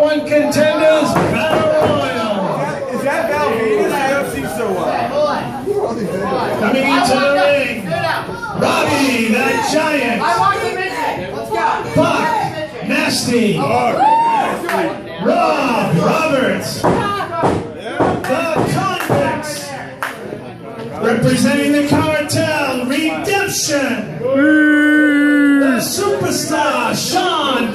one contenders. Battle royal. Is that Val Venis? I don't see so well. Coming into the ring, Robbie the Giant, Buck Nasty, Rob Roberts, the Convicts, representing the cartel, Redemption, the superstar, Shawn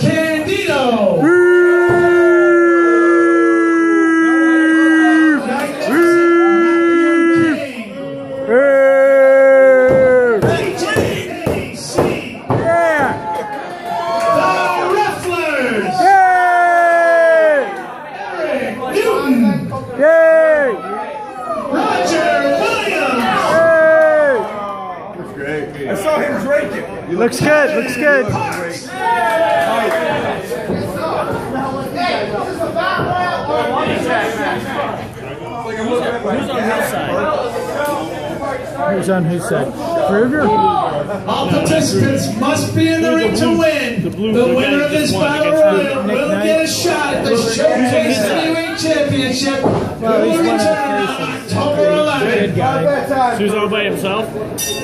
Who's on whose side? Who's on whose Krueger? All participants must be in the ring to win. The winner of this battle royal will get a shot at the Showcase Heavyweight Championship. Will return on October 11th. Good guy. Who's all by himself?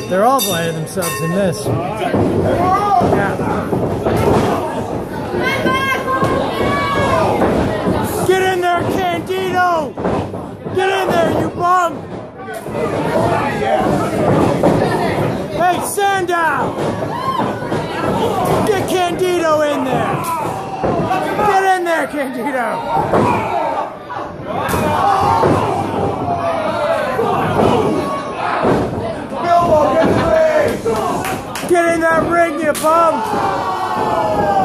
They're all by themselves in this. Get Get in Candido! Get in that ring, you bum!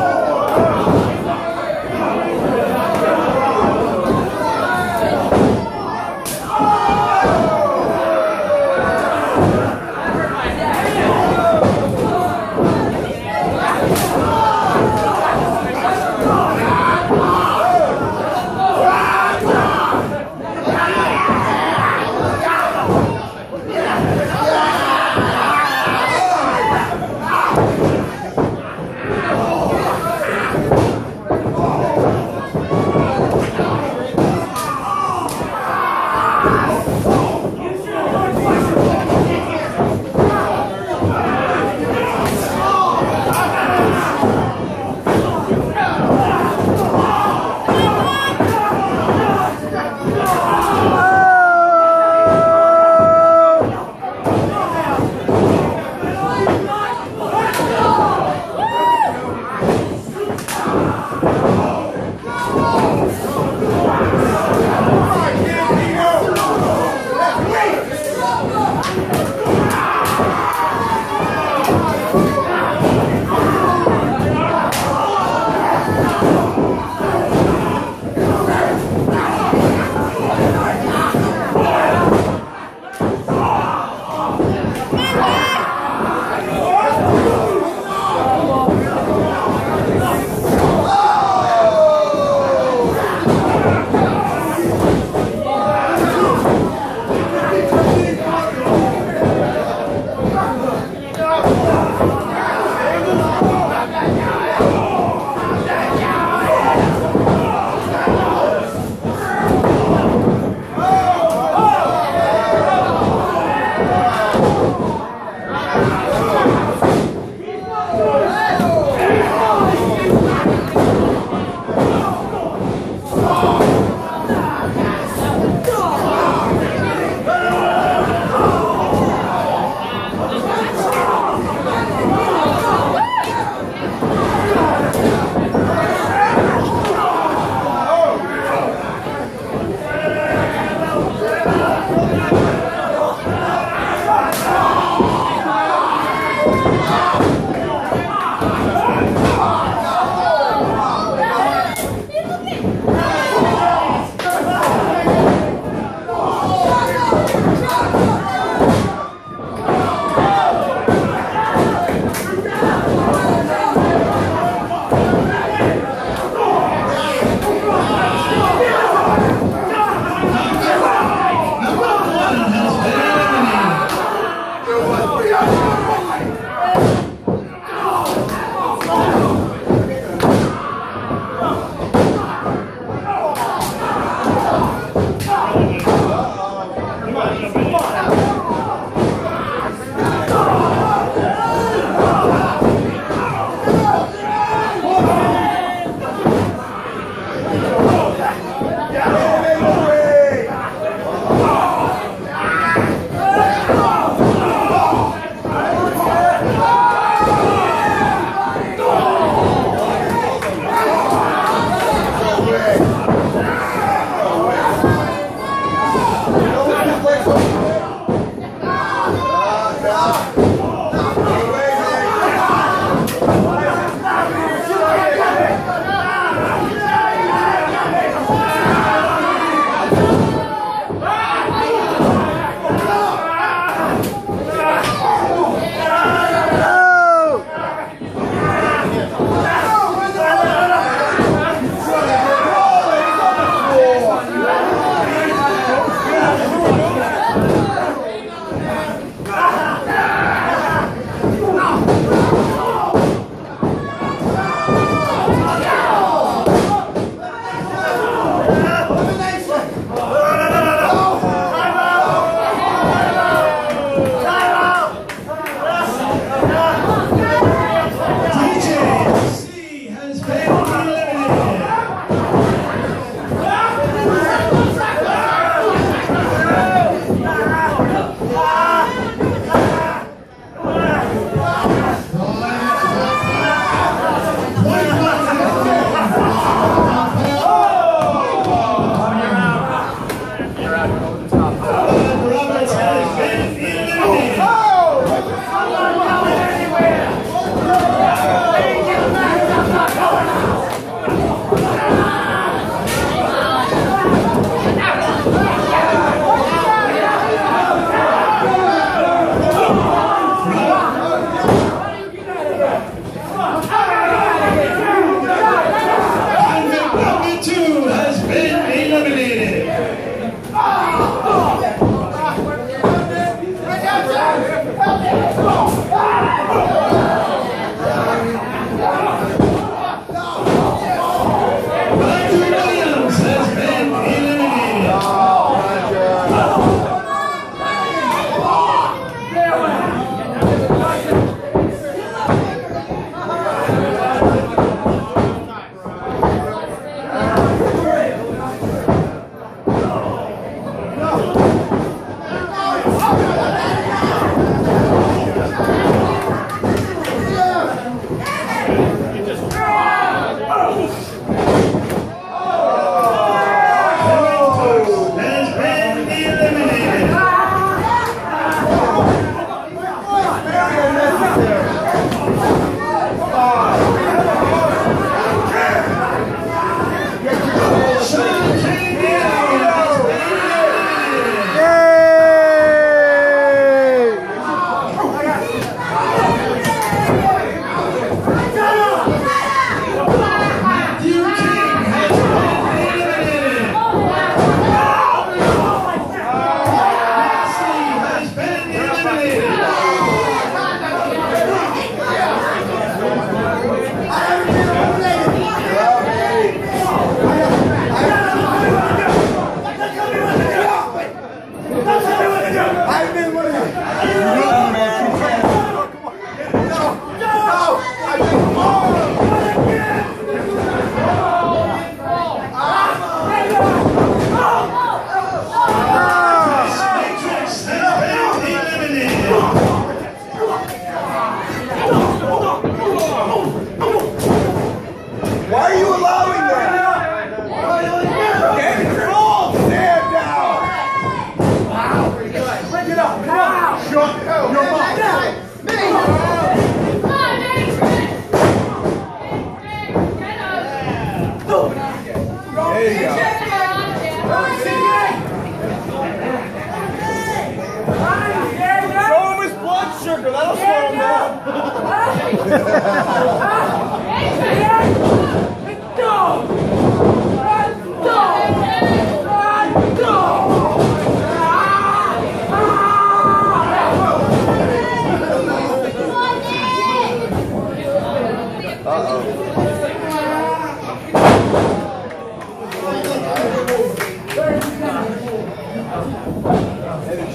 Show him his blood sugar. That'll slow him down.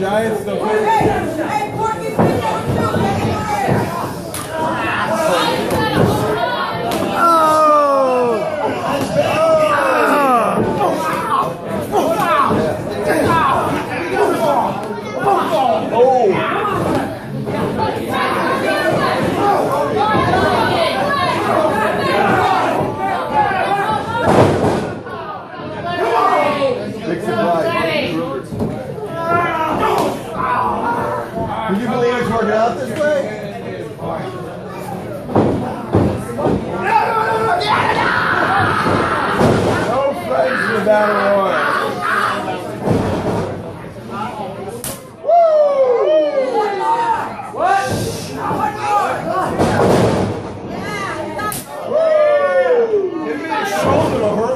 And the Giants don't Fix it right. Can you battle royal.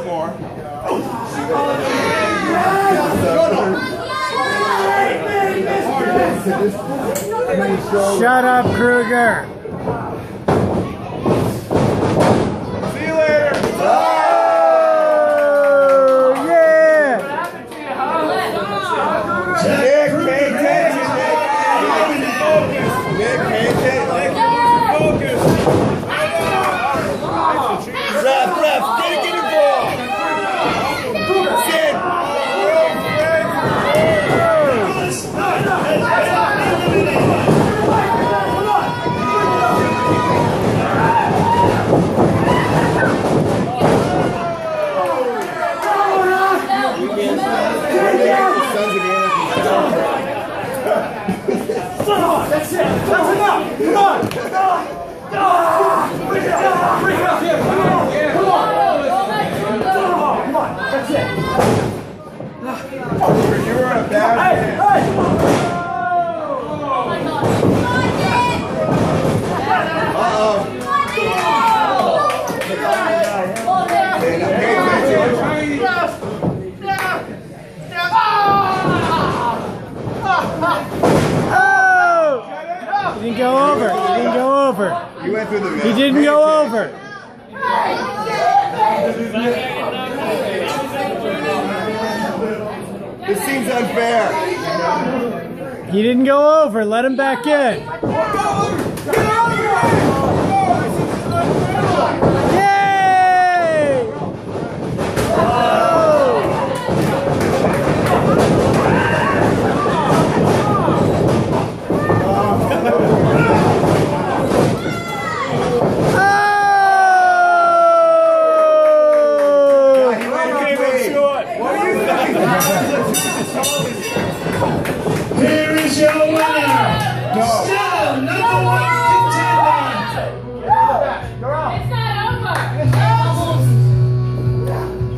More. Shut up, Krueger. You were a bad Uh-oh. Pay over. Through the He didn't go over. This seems unfair. He didn't go over. Let him back in. Yay! Oh! He came up short. What do you think? Here is your winner. Still number one contender. You're up. It's not over.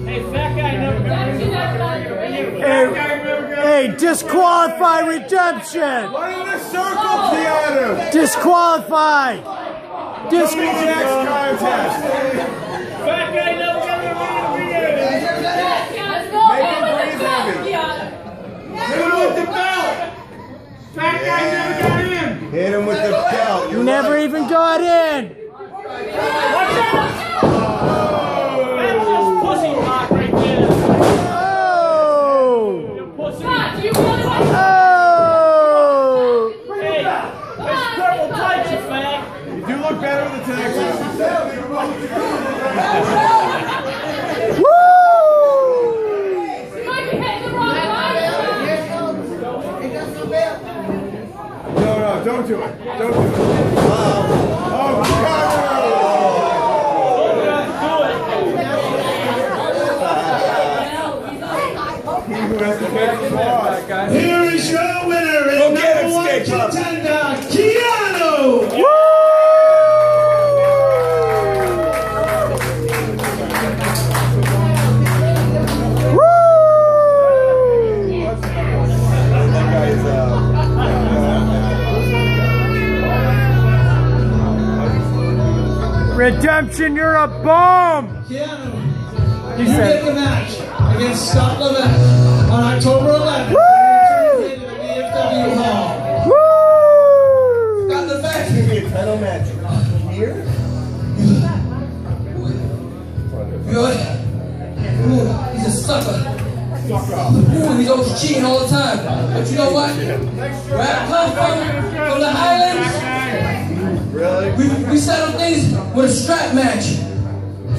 Hey, fat guy never got That's in. that's not your winner. Hey, hey, disqualify redemption! What in the circle, Keanu? Disqualify! Dis- Next contest. Fat guy never got in the ring. Let's go Make him over the breathe top, heavy. Keanu. Hit him with the belt. Fat guy never got in. Hit him with the belt. You never even got in! Watch out. That's just pussy rock right there. Oh! Pussy. Scott, do you really want to? Oh! Hey, that's purple tights, you fag. You do look better with the tag team. Woo! You might be hitting the wrong line. No, no, don't look bad. No, no, don't it. Don't do it. Oh, Redemption, you're a bomb! Keanu, He you said- get the match against Scott Levesque on October 11th. Woo! in the VFW Hall. Woo! Scott Levesque. It's gonna be a title match here. Good. Ooh, he's a sucker. Ooh, he's always cheating all the time. But you know what? Where I come from, from the Highlands, Really? we, we settle things with a strap match.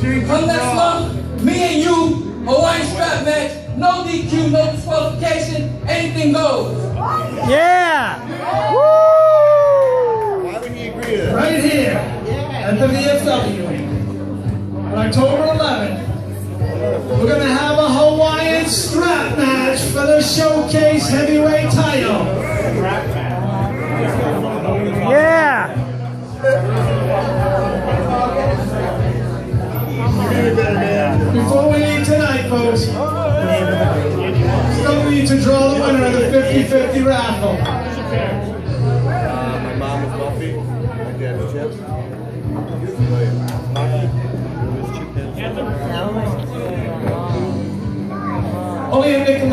Come next month, me and you, Hawaiian strap match, no DQ, no disqualification, anything goes. Yeah! Woo! Why would he agree to that? right here at the VFW on October 11th. We're going to have a Hawaiian strap match for the Showcase Heavyweight title. Yeah! Folks, still need to draw the winner of the 50-50 raffle. Uh, my mom was Buffy. My dad was Chip. Only a Nicholas